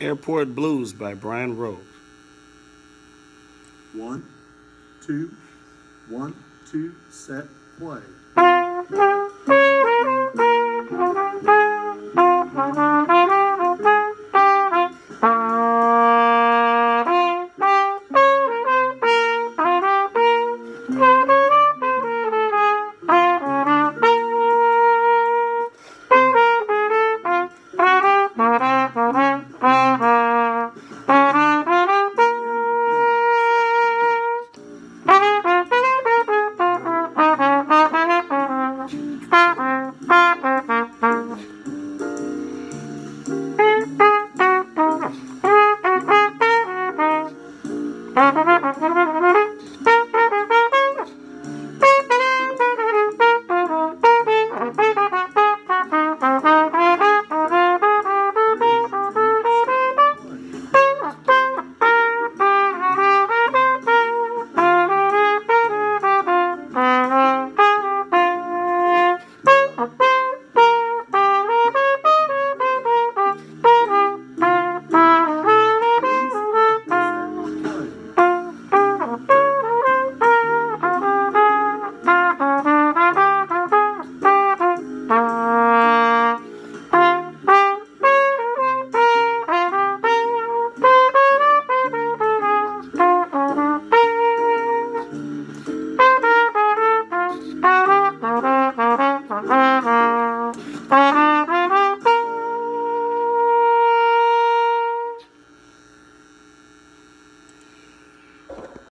Airport Blues by Brian Rose. One, two, one, two, set, play. Mm-hmm.